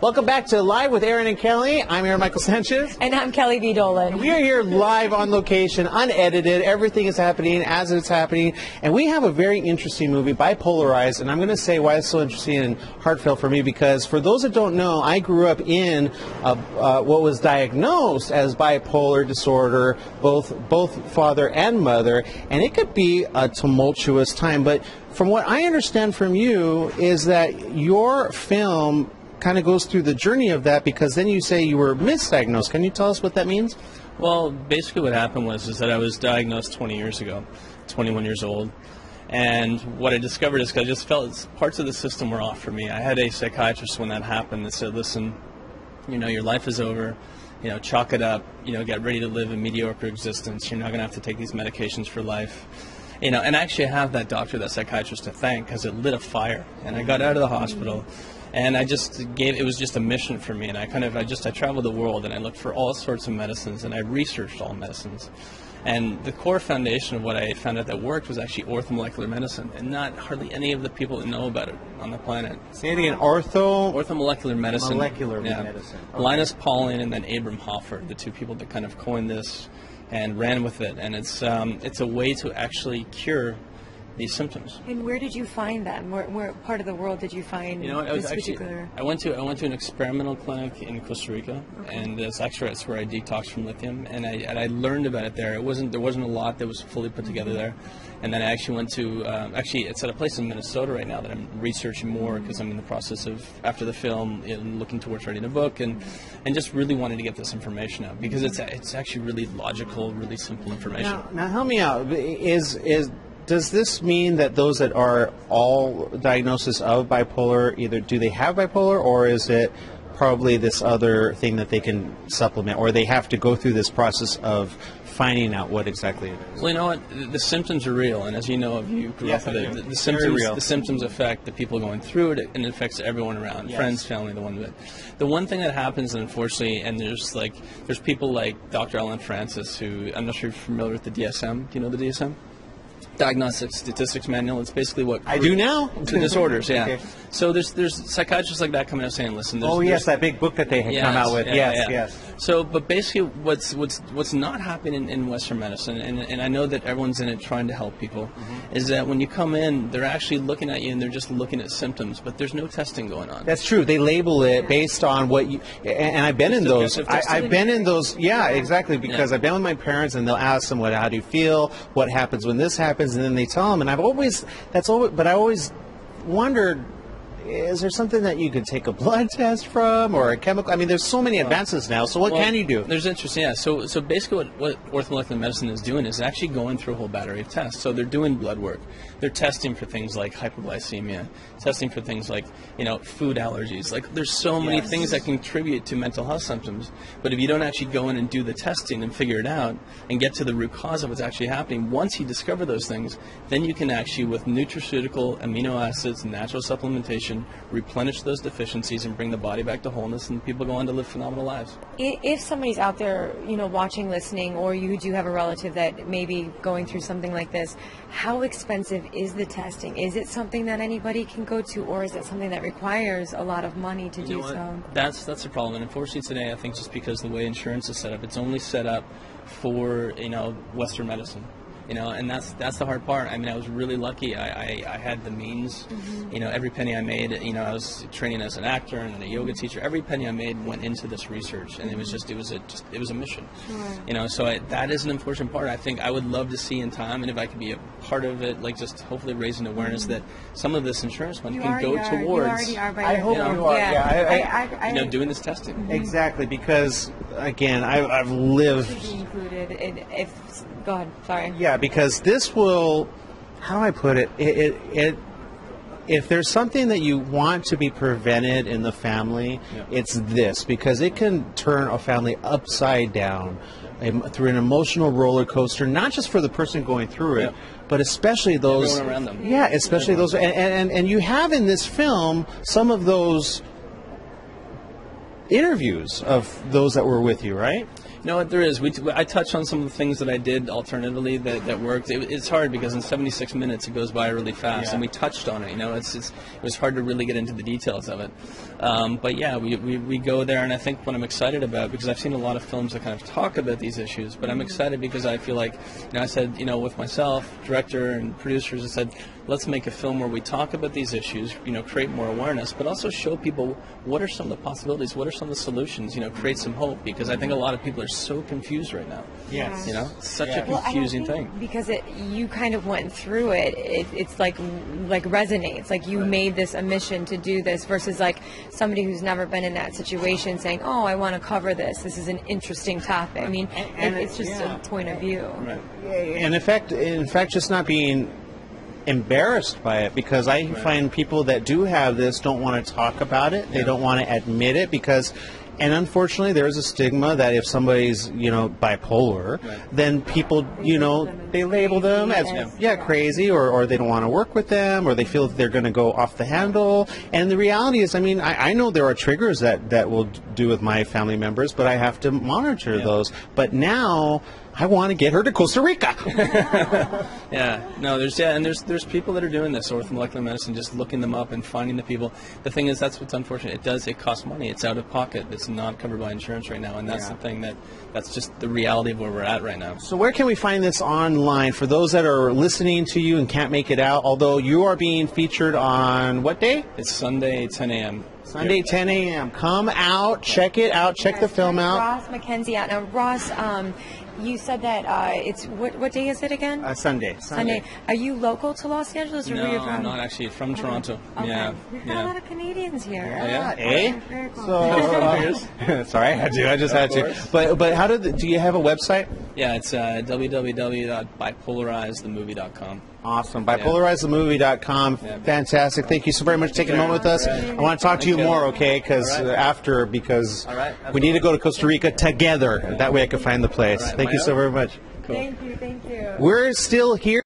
Welcome back to Live with Aaron and Kelly. I'm Aaron Michael Sanchez. And I'm Kelly V. Dolan. We are here live on location, unedited. Everything is happening as it's happening. And we have a very interesting movie, Bipolarized. And I'm going to say why it's so interesting and heartfelt for me because for those that don't know, I grew up in uh, uh, what was diagnosed as bipolar disorder, both, both father and mother. And it could be a tumultuous time. But from what I understand from you is that your film kind of goes through the journey of that because then you say you were misdiagnosed. Can you tell us what that means? Well, basically, what happened was is that I was diagnosed 20 years ago, 21 years old, and what I discovered is I just felt parts of the system were off for me. I had a psychiatrist when that happened that said, "Listen, you know, your life is over." You know, chalk it up. You know, get ready to live a mediocre existence. You're not going to have to take these medications for life you know, and actually I have that doctor, that psychiatrist to thank because it lit a fire. And I got out of the hospital, and I just gave it was just a mission for me. And I kind of I just I traveled the world and I looked for all sorts of medicines and I researched all medicines. And the core foundation of what I found out that worked was actually orthomolecular medicine, and not hardly any of the people that know about it on the planet. Say it again, ortho orthomolecular medicine. Molecular yeah. medicine. Okay. Linus Pauling and then Abram Hoffer, the two people that kind of coined this and ran with it. And it's um, it's a way to actually cure these symptoms. And where did you find them? Where, where part of the world did you find You know, I was this actually particular? I went to I went to an experimental clinic in Costa Rica, and it's actually that's where I detoxed from lithium, and I and I learned about it there. It wasn't there wasn't a lot that was fully put mm-hmm. together there, and then I actually went to um, actually it's at a place in Minnesota right now that I'm researching more mm-hmm. because I'm in the process of after the film and looking towards writing a book and mm-hmm. and just really wanting to get this information out because it's it's actually really logical, really simple information. Now, now help me out. Is is does this mean that those that are all diagnosis of bipolar either do they have bipolar or is it probably this other thing that they can supplement or they have to go through this process of finding out what exactly it is? Well, you know what? The, the symptoms are real, and as you know, if you grew Yes, up with it, the, the symptoms real. the symptoms affect the people going through it, and it affects everyone around, Yes. friends, family, the one that. The one thing that happens, unfortunately, and there's like there's people like Dr. Allen Frances, who I'm not sure if you're familiar with the DSM. Do you know the DSM? Diagnostic Statistics Manual. It's basically what I do now. the disorders. Yeah. Okay. So there's there's psychiatrists like that coming out saying, listen. Oh yes, that big book that they had come out with. yeah, yes, yeah. yes. So, but basically, what's what's what's not happening in Western medicine, and, and I know that everyone's in it trying to help people, Mm-hmm. is that when you come in, they're actually looking at you and they're just looking at symptoms, but there's no testing going on. That's true. They label it based on what you, and and I've been in those. I, I've been in those. Yeah, exactly. Because Yeah. I've been with my parents, and they'll ask them, "What? How do you feel? What happens when this happens?" And then they tell them, and I've always that's always, but I always wondered. Is there something that you could take a blood test from, or a chemical? I mean, there's so many advances now. So what Well, can you do? There's interesting, yeah. So, so basically, what, what orthomolecular medicine is doing is actually going through a whole battery of tests. So they're doing blood work. They're testing for things like hypoglycemia, testing for things like you know food allergies. Like there's so many Yes. things that contribute to mental health symptoms. But if you don't actually go in and do the testing and figure it out and get to the root cause of what's actually happening, once you discover those things, then you can actually, with nutraceutical amino acids, and natural supplementation, replenish those deficiencies and bring the body back to wholeness, and people go on to live phenomenal lives. If somebody's out there, you know, watching, listening, or you do have a relative that may be going through something like this, how expensive is the testing? Is it something that anybody can go to, or is it something that requires a lot of money to You do so? That's that's the problem. And unfortunately today, I think just because the way insurance is set up, it's only set up for you know Western medicine. You know, and that's that's the hard part. I mean, I was really lucky. I, I, I had the means. Mm-hmm. You know, every penny I made. You know, I was training as an actor and a yoga mm-hmm. teacher. Every penny I made went into this research, and it was mm-hmm. just it was a just, it was a mission. You know, so I, that is an important part. I think I would love to see in time, and if I could be a part of it, like just hopefully raising awareness mm-hmm. that some of this insurance money You can already go are. You towards already are by I hope you you are. Yeah, I- I- I, I, you know doing this testing. Exactly, because again, I, I've lived be included. In, if go ahead, sorry. Yeah, because this will. How do I put it? It, it, it if there's something that you want to be prevented in the family, Yeah. it's this because it can turn a family upside down em- through an emotional roller coaster, not just for the person going through it, Yeah. but especially those Everyone around them. Yeah, especially those, and, and and you have in this film some of those interviews of those that were with you, right? No, what there is. We t- I touched on some of the things that I did alternatively that, that worked. It, it's hard because in 76 minutes it goes by really fast, Yeah. and we touched on it. You know, it's, it's it was hard to really get into the details of it. Um, but yeah, we, we, we go there, and I think what I'm excited about because I've seen a lot of films that kind of talk about these issues, but I'm excited because I feel like you know I said you know with myself, director and producers, I said let's make a film where we talk about these issues, you know, create more awareness, but also show people what are some of the possibilities, what are some of the solutions, you know, create some hope because I think a lot of people are so confused right now. Yes. You know, such Yeah. a Well, and I confusing think thing. because it you kind of went through it, it it's like like resonates like you made this a mission to do this versus like somebody who's never been in that situation saying oh i want to cover this this is an interesting topic i mean and it, it's just yeah. a point of view Right. and in fact, in fact, just not being embarrassed by it because I find people that do have this don't want to talk about it. They don't want to admit it because. And unfortunately, there is a stigma that if somebody's, you know, bipolar, Right. then people, you know, they label them as, yeah, crazy, or, or they don't want to work with them, or they feel that they're going to go off the handle. And the reality is, I mean, I, I know there are triggers that, that will do with my family members, but I have to monitor Yeah. those. But now, I want to get her to Costa Rica. Yeah, no, there's yeah, and there's there's people that are doing this ortho molecular medicine, just looking them up and finding the people. The thing is, that's what's unfortunate. It does it costs money. It's out of pocket. It's not covered by insurance right now, and that's Yeah. the thing that that's just the reality of where we're at right now. So where can we find this online for those that are listening to you and can't make it out? Although you are being featured on what day? It's Sunday, 10 a.m. Sunday, 10 a.m. Come out, check it out, check the film out. ross mckenzie out now ross um, you said that uh, it's what what day is it again Uh, Sunday. Sunday. Are you local to Los Angeles or No, where you I'm not actually from Toronto. Okay. Yeah, We've got a lot of Canadians here. yeah? Eh? Very cool. So, uh, sorry, I had to. I just had to. But but how did? Do you have a website? Yeah, it's uh, www.bipolarizedthemovie.com. Awesome. Bipolarizedthemovie.com. Yeah. Fantastic. Thank you so very much for taking a moment with us. I want to talk to you Thank more, okay? Because All right. after, because All right. we need to go to Costa Rica together. That way I can find the place. All right. Thank you Am so very much. Cool. Thank you, thank you. We're still here.